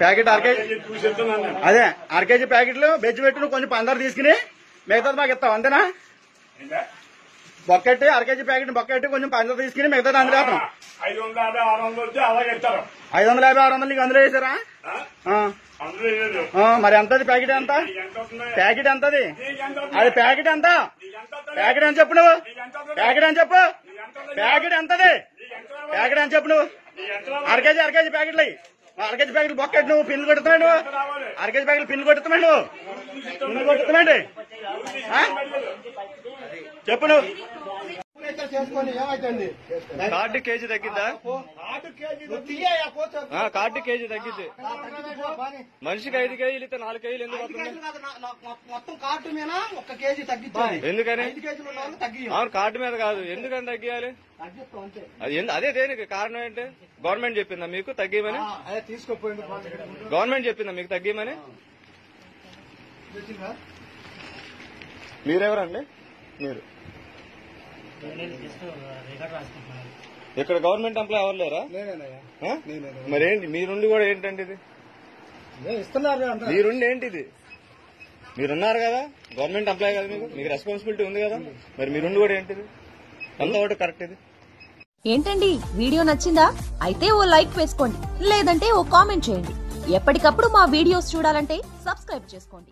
Packet నేను. అదే అరకేజీ ప్యాకెట్లు బెజ్జి పెట్టును కొంచెం పందరు తీసుకుని మిగతాది మాకు ఇస్తాం అంతేనా? ఏంటా? బొక్కెట్టి అరకేజీ ప్యాకెట్ బొక్కెట్టి కొంచెం పందరు తీసుకుని మిగతాది అందులో వేస్తాం. ఐదు వందల యాభై ఆరు వందలు వచ్చి అలాగే ఇస్తారు. ఐదు వందల యాభై ఆరు వందలు నీకు అందులో వేసారా? మరి ఎంతది ప్యాకెట్ ఎంత? ప్యాకెట్ ఎంతది? అది ప్యాకెట్ ఎంత? ప్యాకెట్ అని చెప్పు నువ్వు? ఎంత ప్యాకెట్ అని చెప్పు? ప్యాకెట్ ఎంతది? ఎంత ప్యాకెట్ అని చెప్పు నువ్వు? అరకేజీ అరకేజీ ప్యాకెట్లు అరకేజీ ప్యాకెట్ బొక్కటి నువ్వు పిన్లు కొడుతున్నాడు నువ్వు. అరకేజీ ప్యాకెట్ పిన్లు కొడుతున్నాడు నువ్వు. పిన్లు కొడుతున్నాడు చెప్పు నువ్వు. చేసుకొని ఏమైతుంది? కార్డు కేజీ తగ్గిద్దా? కార్డు కేజీ తగ్గిద్ది? మనిషికి ఐదు కేజీలు ఇస్తే నాలుగు కేజీలు ఎందుకు మొత్తం కార్టు మీద ఒక కేజీ తగ్గించాలి ఎందుకని? తగ్గి అవును కార్డు మీద కాదు. ఎందుకని తగ్గియాలి అది దేనికి? కారణం ఏంటి? గవర్నమెంట్ చెప్పిందా మీకు? తగ్గిమని అదే తీసుకోపోయింది గవర్నమెంట్. చెప్పిందా మీకు? తగ్గిమని మీరెవరండి? మీరు. ఇక్కడ గవర్నమెంట్ ఎంప్లాయ్ ఎవరు లేరా? ఆ? మరేంటి? మీరుండి కూడా ఏంటండి ఇది? మీరుండి ఏంటిది మీరున్నారు కదా? గవర్నమెంట్ ఎంప్లాయ్ కదా మీకు? మీకు రెస్పాన్సిబిలిటీ ఉంది కదా? మరి మీరుండి కూడా ఏంటిది అంత ఒకటి కరెక్ట్ ఇది. ఏంటండి? వీడియో నచ్చిందా? అయితే ఓ లైక్ వేసుకోండి. లేదంటే ఓ కామెంట్ చేయండి. ఎప్పటికప్పుడు మా వీడియోస్ చూడాలంటే సబ్స్క్రైబ్ చేసుకోండి.